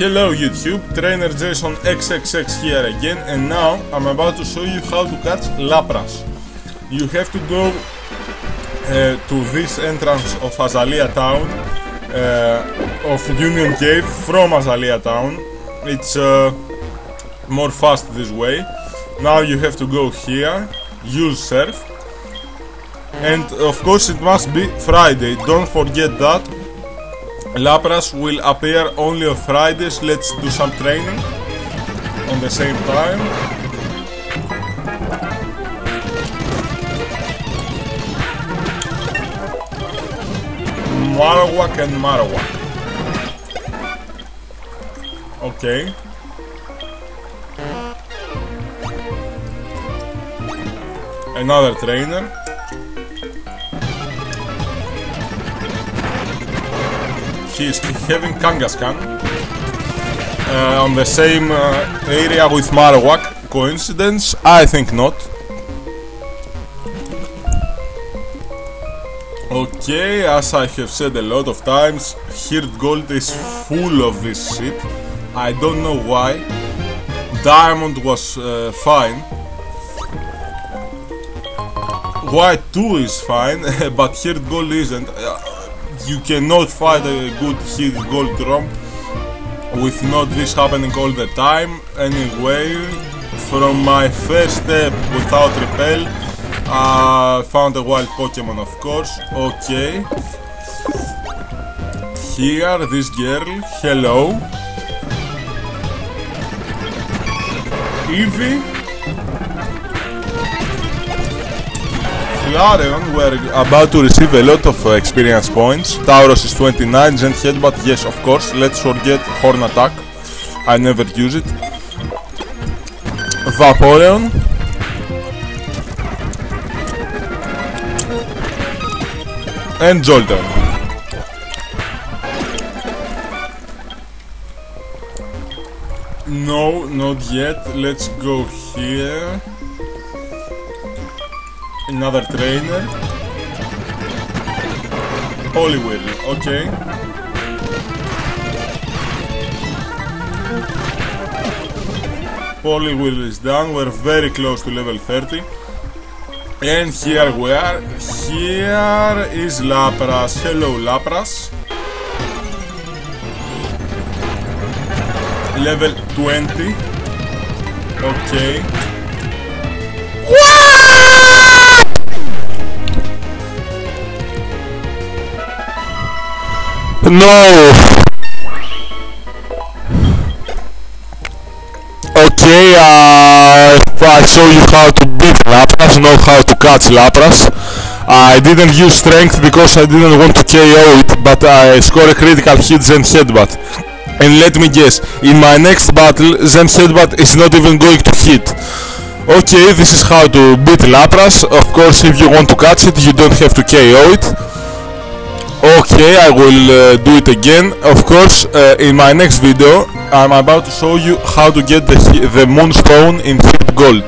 Hello YouTube, Trainer Jason XXX here again and now I'm about to show you how to catch Lapras. You have to go uh, to this entrance of Azalea Town, uh, of Union Cave from Azalea Town. It's uh, more fast this way. Now you have to go here, use surf and of course it must be Friday, don't forget that Lapras will appear only on Fridays. Let's do some training on the same time. Marowak and Marowak. Okay. Another trainer. He is having Kangaskhan uh, on the same uh, area with Marowak. Coincidence? I think not. Okay, as I have said a lot of times, Heart Gold is full of this shit. I don't know why. Diamond was uh, fine. White 2 is fine, but Heart Gold isn't. You cannot fight a good Heart Gold ROM with not this happening all the time. Anyway, from my first step without repel, I found a wild Pokemon of course. Okay. Here, this girl, hello. Eevee Flareon we're about to receive a lot of uh, experience points. Tauros is 29, Zen Headbutt, yes of course. Let's forget Horn Attack. I never use it. Vaporeon. And Jolteon. No, not yet. Let's go here another trainer. Poliwhirl, okay. Poliwhirl is done, we're very close to level 30. And here we are. Here is Lapras. Hello Lapras. Level 20. Okay. No! Okay, uh, I show you how to beat Lapras, know how to catch Lapras. I didn't use strength because I didn't want to KO it, but I score a critical hit Zen Headbutt. And let me guess, in my next battle, Zen Headbutt is not even going to hit. Okay, this is how to beat Lapras. Of course, if you want to catch it, you don't have to KO it okay I will uh, do it again. Of course uh, in my next video I'm about to show you how to get the, the moonstone in Gold